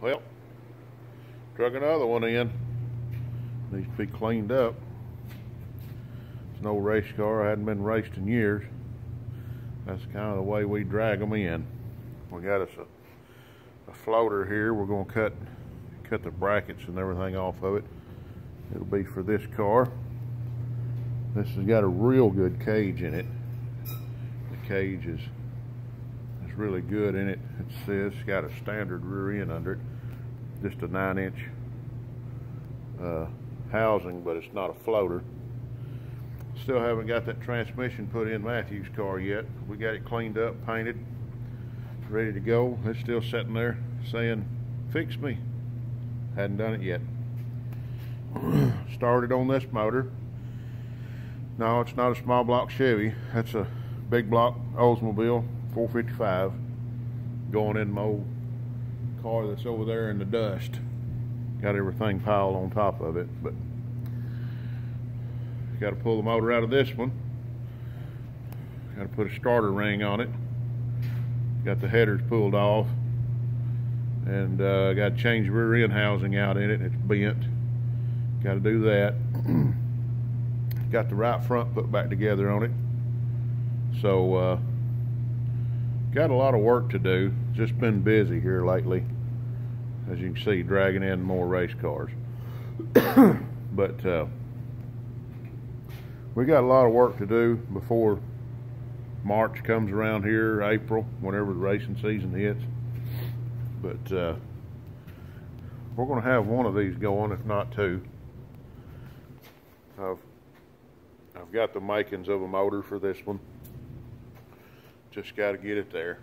Well, drug another one in. Needs to be cleaned up. It's an old race car. I hadn't been raced in years. That's kind of the way we drag them in. We got us a, a floater here. We're going to cut cut the brackets and everything off of it. It'll be for this car. This has got a real good cage in it. The cage is is really good in it. It says it's got a standard rear end under it. Just a nine inch uh, housing, but it's not a floater. Still haven't got that transmission put in Matthew's car yet. We got it cleaned up, painted, ready to go. It's still sitting there saying, fix me. Hadn't done it yet. Started on this motor. No, it's not a small block Chevy. That's a big block Oldsmobile 455 going in my old car that's over there in the dust. Got everything piled on top of it, but got to pull the motor out of this one. Got to put a starter ring on it. Got the headers pulled off. And uh, got to change rear end housing out in it. It's bent. Got to do that. got the right front put back together on it. So, uh, got a lot of work to do. Just been busy here lately. As you can see, dragging in more race cars. but, uh, we got a lot of work to do before March comes around here, April, whenever the racing season hits. But uh, we're going to have one of these going, if not two. I've I've got the makings of a motor for this one. Just got to get it there.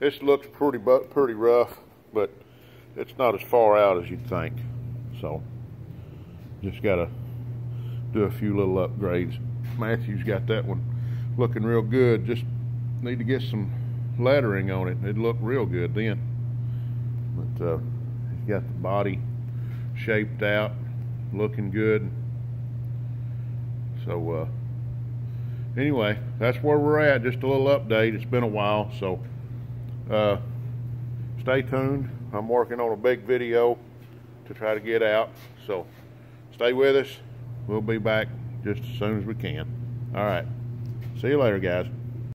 This looks pretty pretty rough, but it's not as far out as you'd think. So just got to do a few little upgrades. Matthew's got that one looking real good. Just need to get some lettering on it. It'd look real good then. But uh, he's got the body shaped out, looking good. So uh, anyway, that's where we're at. Just a little update. It's been a while, so uh, stay tuned. I'm working on a big video to try to get out. So stay with us we'll be back just as soon as we can. All right. See you later, guys.